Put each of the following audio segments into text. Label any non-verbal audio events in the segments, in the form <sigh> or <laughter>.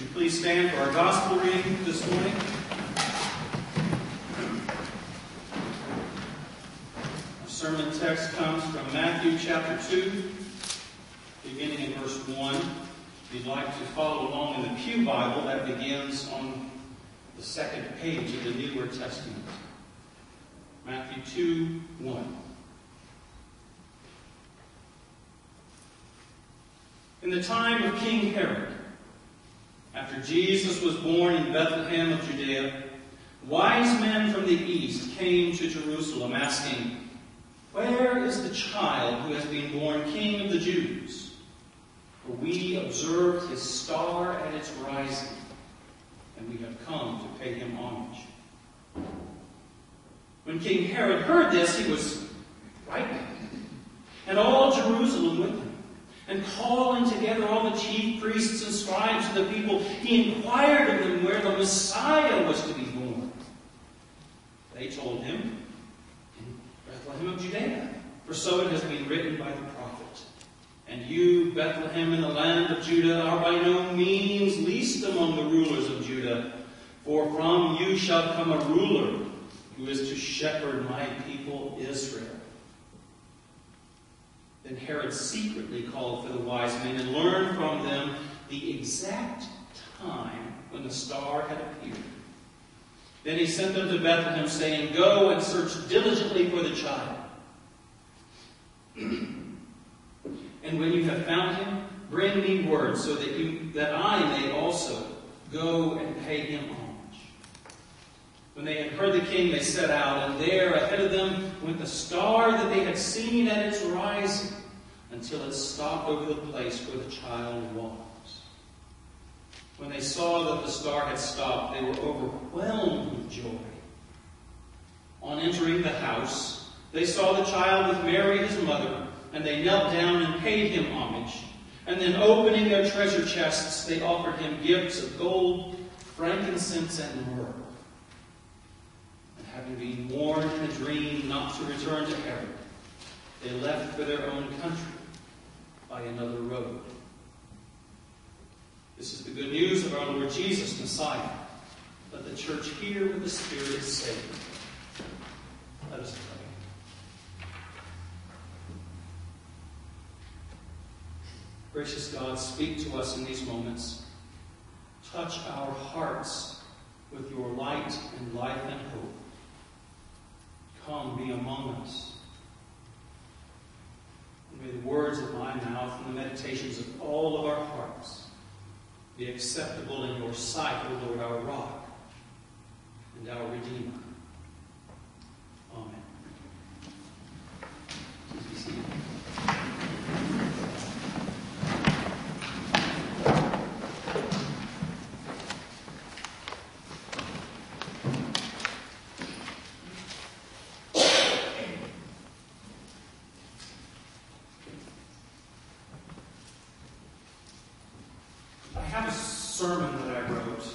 Would you please stand for our gospel reading this morning? Our sermon text comes from Matthew chapter 2, beginning in verse 1. If you'd like to follow along in the Pew Bible, that begins on the second page of the Newer Testament. Matthew 2, 1. In the time of King Herod, after Jesus was born in Bethlehem of Judea, wise men from the east came to Jerusalem asking, Where is the child who has been born King of the Jews? For we observed his star at its rising, and we have come to pay him homage. When King Herod heard this, he was frightened, and all Jerusalem with him. And calling together all the chief priests and scribes of the people, he inquired of them where the Messiah was to be born. They told him, In Bethlehem of Judea, for so it has been written by the prophet. And you, Bethlehem in the land of Judah, are by no means least among the rulers of Judah, for from you shall come a ruler who is to shepherd my people Israel. Then Herod secretly called for the wise men and learned from them the exact time when the star had appeared. Then he sent them to Bethlehem, saying, Go and search diligently for the child. <clears throat> and when you have found him, bring me word, so that you that I may also go and pay him homage. When they had heard the king, they set out, and there ahead of them went the star that they had seen at its rising until it stopped over the place where the child was. When they saw that the star had stopped, they were overwhelmed with joy. On entering the house, they saw the child with Mary his mother, and they knelt down and paid him homage. And then, opening their treasure chests, they offered him gifts of gold, frankincense, and myrrh. And having been warned in a dream not to return to Herod, they left for their own country by another road. This is the good news of our Lord Jesus, Messiah. Let the church hear what the Spirit is saying. Let us pray. Gracious God, speak to us in these moments. Touch our hearts with your light and life and hope. Come, be among us. May the words of my mouth and the meditations of all of our hearts be acceptable in your sight, O Lord, our rock and our Redeemer. Amen. Please be seated. I have a sermon that I wrote,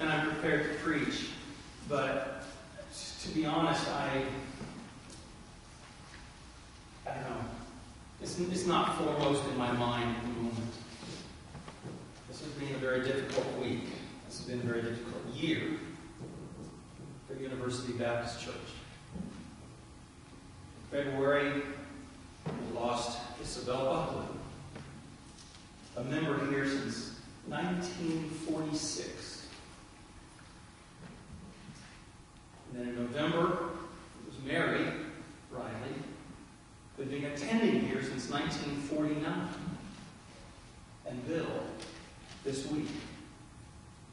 and I'm prepared to preach, but to be honest, I, I don't know. It's, it's not foremost in my mind at the moment. This has been a very difficult week. This has been a very difficult year for University Baptist Church. In February, we lost Isabel Buckley a member here since 1946. And then in November, it was Mary Riley, who had been attending here since 1949. And Bill, this week,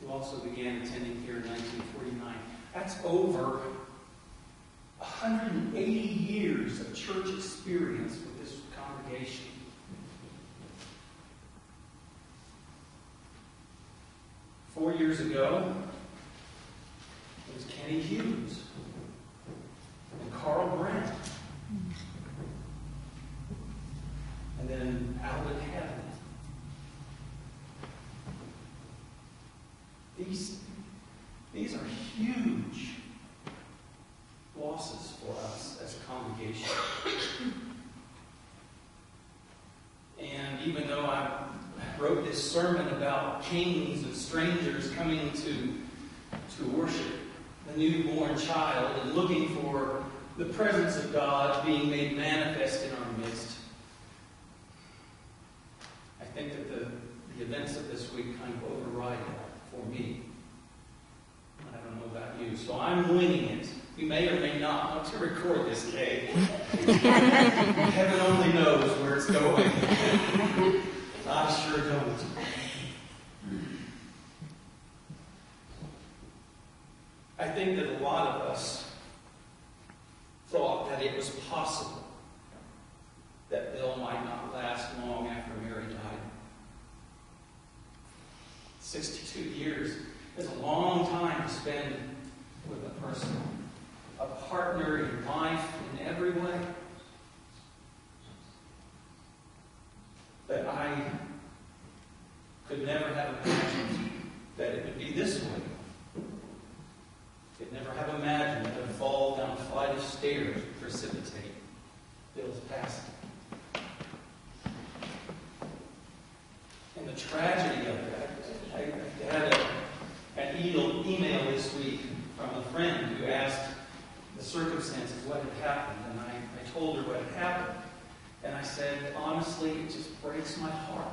who also began attending here in 1949. That's over 180 years of church experience with this congregation. Four years ago, it was Kenny Hughes and Carl Brandt. And then Alvin Hadley. These, these are huge losses for us as a congregation. And even though I wrote wrote this sermon about kings and strangers coming to, to worship the newborn child and looking for the presence of God being made manifest in our midst. I think that the, the events of this week kind of override that for me. I don't know about you. So I'm winging it. You may or may not want to record this, Kay. <laughs> Heaven only knows where it's going. I sure don't. I think that a lot of us thought that it was possible that Bill might not last long after Mary died. 62 years is a long time to spend with a person, a partner in life in every way. That I could never have imagined that it would be this way. Could never have imagined that a fall down a flight of stairs would precipitate Bill's passing. And the tragedy of that, I, had a, an email this week from a friend who asked the circumstances, what had happened, and I, I told her what had happened. And I said, honestly, it just breaks my heart.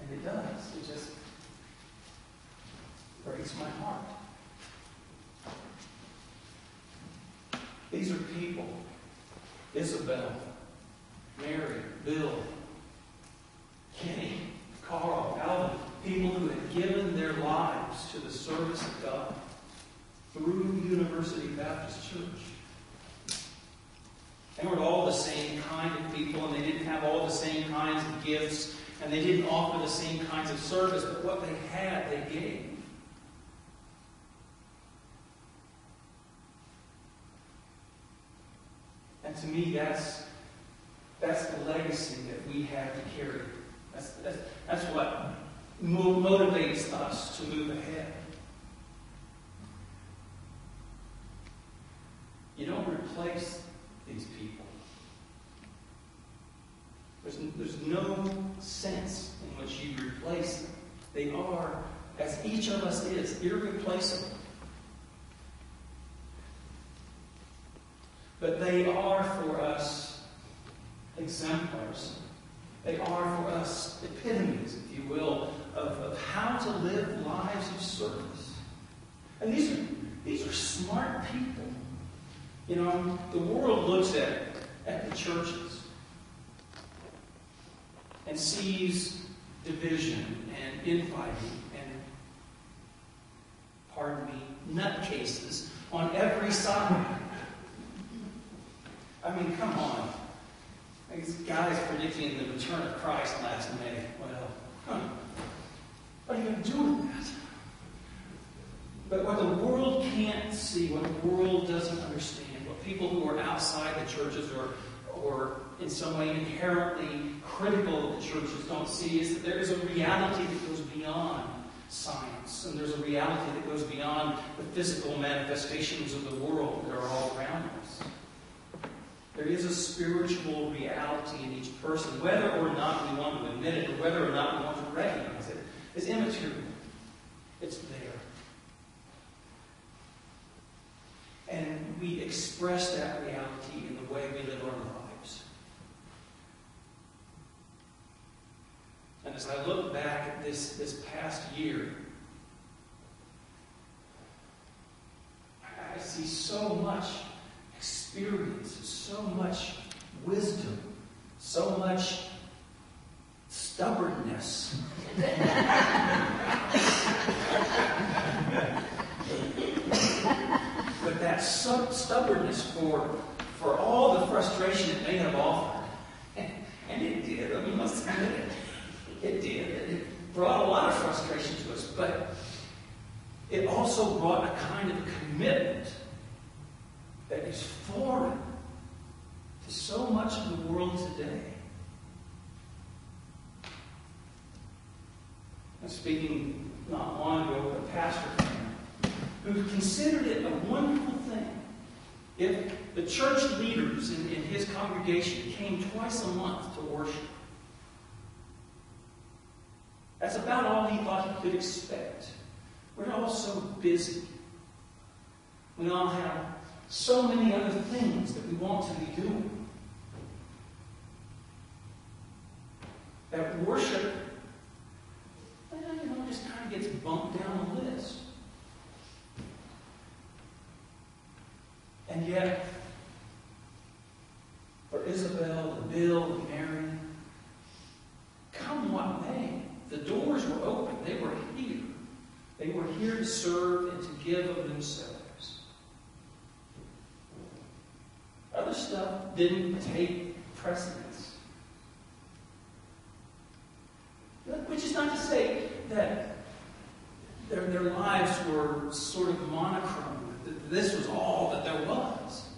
And it does. It just breaks my heart. These are people Isabel, Mary, Bill, Kenny, Carl, Alvin, people who had given their lives to the service of God through University Baptist Church. They weren't all the same kind of people, and they didn't have all the same kinds of gifts, and they didn't offer the same kinds of service, but what they had, they gave. And to me, that's, that's the legacy that we have to carry. That's, that's, that's what motivates us to move ahead. You don't replace these people. There's, there's no sense in which you replace them. They are, as each of us is, irreplaceable. But they are for us exemplars. They are for us epitomes, if you will, of, of how to live lives of service. And these are, these are smart people. You know, the world looks at, at the churches and sees division and infighting and, pardon me, nutcases on every side. I mean, come on. These guys predicting the return of Christ last May. Well, huh. what are you going to do with that? But what the world can't see, what the world doesn't understand, what people who are outside the churches or, or in some way inherently critical of the churches don't see is that there is a reality that goes beyond science, and there's a reality that goes beyond the physical manifestations of the world that are all around us. There is a spiritual reality in each person, whether or not we want to admit it, or whether or not we want to recognize it, is immaterial. It's there. And we express that reality in the way we live our lives. And as I look back at this, this past year, I see so much experience, so much wisdom, so much stubbornness. but that stubbornness for, for all the frustration it may have offered, and it did, I mean, must admit it, it did. It brought a lot of frustration to us, but it also brought a kind of commitment that is foreign to so much of the world today. I'm speaking not long ago with a pastor who considered it a wonderful thing if the church leaders in, in his congregation came twice a month to worship. That's about all he thought he could expect. We're all so busy. We all have so many other things that we want to be doing. That worship, well, you know, just kind of gets bumped down the list. And yet, for Isabel and Bill and Mary, come what may, the doors were open. They were here. They were here to serve and to give of themselves. Other stuff didn't take precedence. Which is not to say that their, their lives were sort of monochrome, that this was all that there was.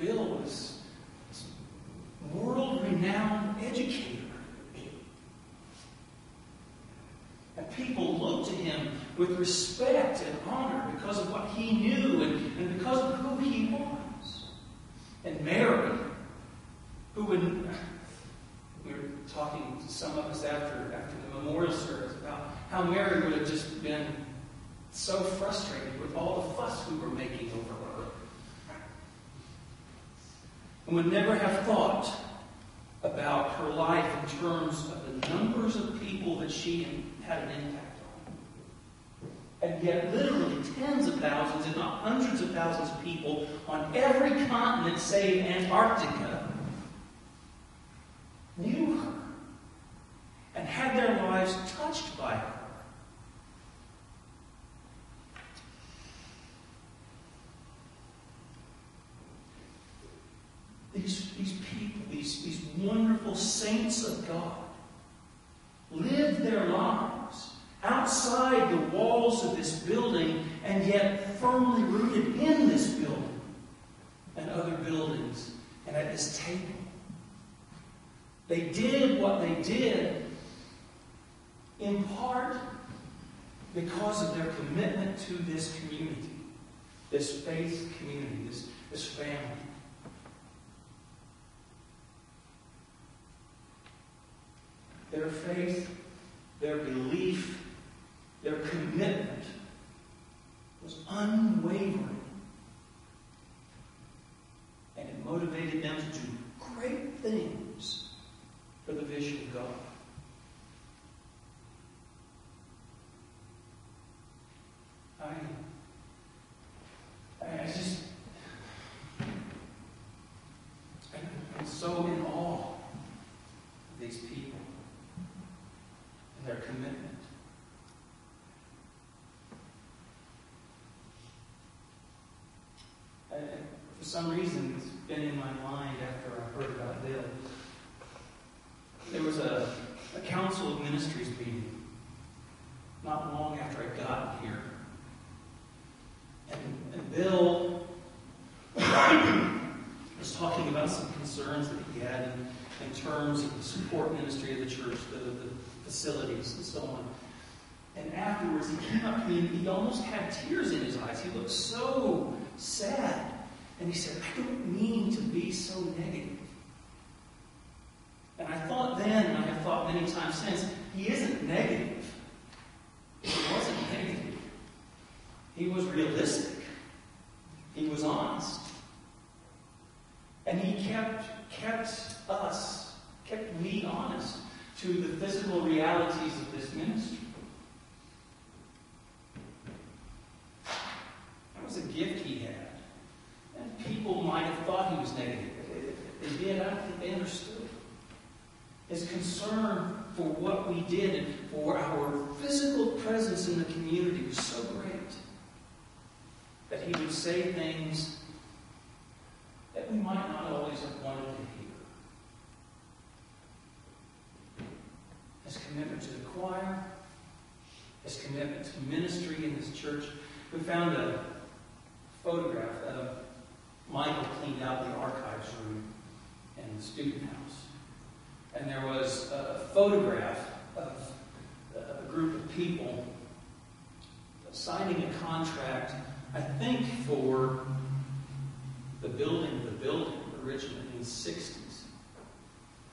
Bill was a world renowned educator. And people looked to him with respect and honor because of what he knew and, and because of who he was. And Mary, who would, we were talking to some of us after, after the memorial service about how Mary would have just been so frustrated with all the fuss we were making over her. And would never have thought about her life in terms of the numbers of people that she had an impact. And yet, literally tens of thousands, if not hundreds of thousands of people on every continent, save Antarctica, knew her and had their lives touched by her. These, these people, these, these wonderful saints of God, lived their lives outside the walls of this building and yet firmly rooted in this building and other buildings and at this table. They did what they did in part because of their commitment to this community, this faith community, this, this family. Their faith, their belief, their commitment unwavering. And it motivated them to do great things for the vision of God. I, I just, I'm so in awe of these people and their commitment. And for some reason, it's been in my mind after I heard about Bill. There was a, a council of ministries meeting not long after I got here. And, and Bill <coughs> was talking about some concerns that he had in, in terms of the support ministry of the church, the, the facilities, and so on. And afterwards, he came up to me and he almost had tears in his eyes. He looked so sad. And he said, I don't mean to be so negative. And I thought then, and I have thought many times since, he isn't negative. He wasn't negative. He was realistic. He was honest. And he kept, kept us, kept me honest to the physical realities of this ministry. That was a gift he had. And people might have thought he was negative. If they did, I don't think they understood. His concern for what we did and for our physical presence in the community was so great that he would say things that we His commitment to the choir, his commitment to ministry in his church. We found a photograph of Michael cleaned out the archives room in the student house. And there was a photograph of a group of people signing a contract, I think, for the building of the building originally in the 60s.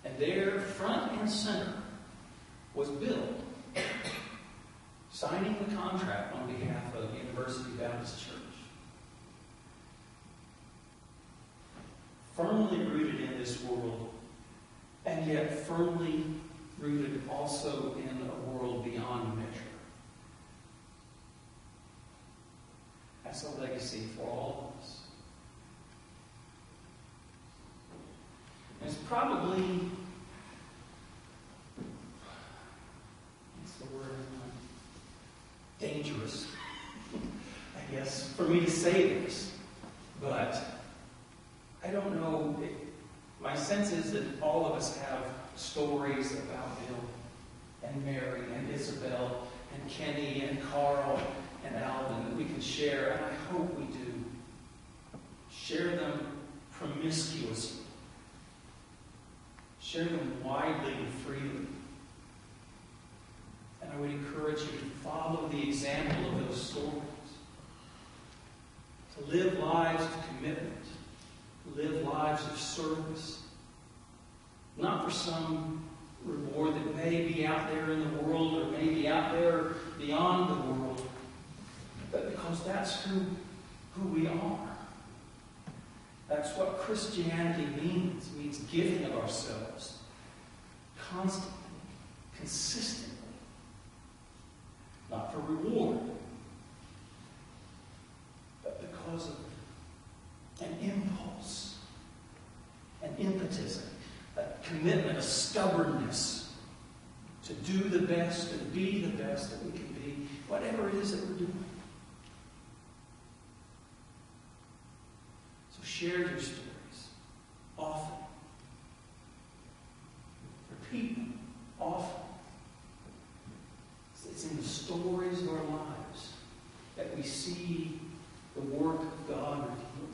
And there, front and center, was Bill signing the contract on behalf of University Baptist Church. Firmly rooted in this world, and yet firmly rooted also in a world beyond measure. That's a legacy for all it's probably, what's the word? Dangerous, I guess, for me to say this. But I don't know. It, my sense is that all of us have stories about Bill and Mary and Isabel and Kenny and Carl and Alvin that we can share, and I hope we do. Share them promiscuously. Share them widely and freely. And I would encourage you to follow the example of those stories. To live lives of commitment. To live lives of service. Not for some reward that may be out there in the world or may be out there beyond the world, but because that's who, who we are. That's what Christianity means. It means giving of ourselves constantly, consistently. Not for reward, but because of an impulse, an impetus, a commitment, a stubbornness to do the best and be the best that we can be, whatever it is that we're doing. So share your stories often. Repeat them often. It's in the stories of our lives that we see the work of God revealed.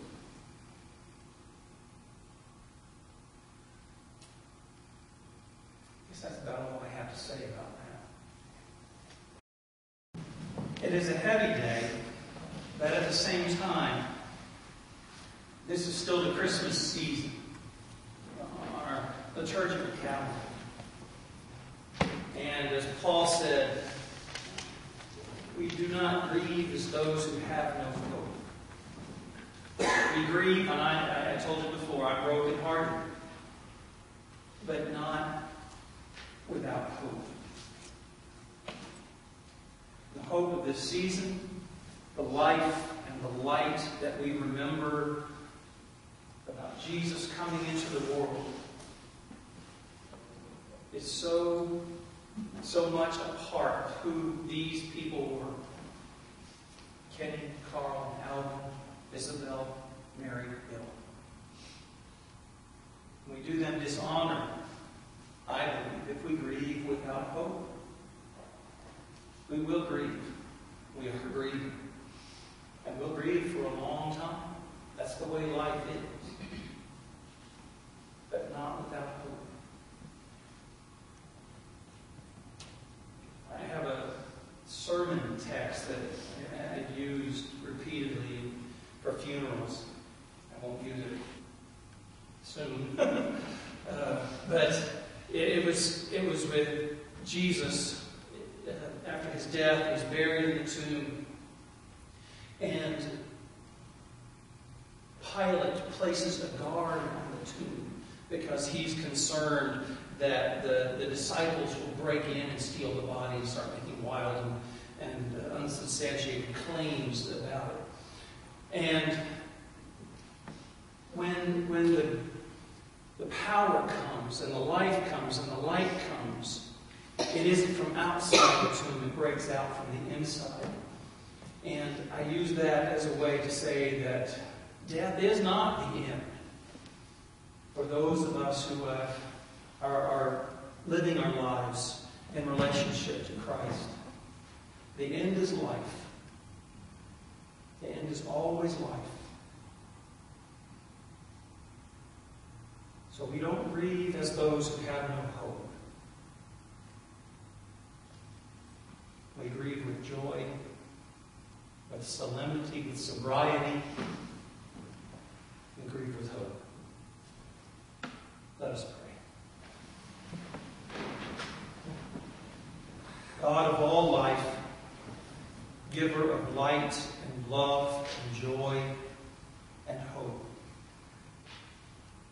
I guess that's about all I have to say about that. It is a heavy day, but at the same time, this is still the Christmas season. on Our, Church of. And as Paul said, we do not grieve as those who have no hope. We grieve, and I, I told you before, I'm brokenhearted, but not without hope. The hope of this season, the life and the light that we remember Jesus coming into the world is so so much a part of who these people were. Kenny, Carl, Alvin, Isabel, Mary, Bill. We do them dishonor, I believe, if we grieve without hope. We will grieve. We are grieving. And we'll grieve for a long time. That's the way life is. But not without hope. I have a sermon text that I've used repeatedly for funerals. I won't use it soon. uh, but it, it, was, it was with Jesus uh, after his death. Was buried in the tomb. And Pilate places a guard on the tomb because he's concerned that the, the disciples will break in and steal the body and start making wild and, and uh, unsubstantiated claims about it. And when, when the, the power comes and the life comes and the light comes, it isn't from outside the tomb, it breaks out from the inside. And I use that as a way to say that death is not the end. For those of us who uh, are, are living our lives in relationship to Christ, the end is life. The end is always life. So we don't grieve as those who have no hope. We grieve with joy, with solemnity, with sobriety. We grieve with hope. Let us pray. God of all life, giver of light and love and joy and hope.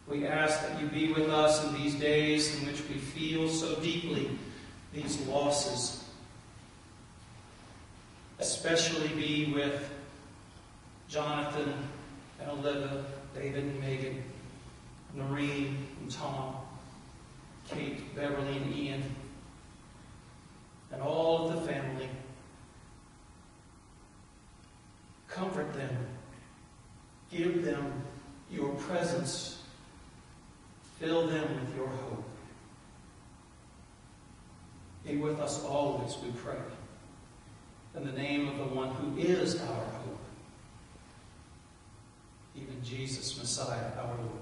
We ask that you be with us in these days in which we feel so deeply these losses. Especially be with Jonathan and Olivia, David and Megan, Noreen and Tom, Kate, Beverly, and Ian, and all of the family. Comfort them. Give them your presence. Fill them with your hope. Be with us always, we pray. In the name of the one who is our hope, even Jesus, Messiah, our Lord.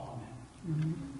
Amen. Mhm.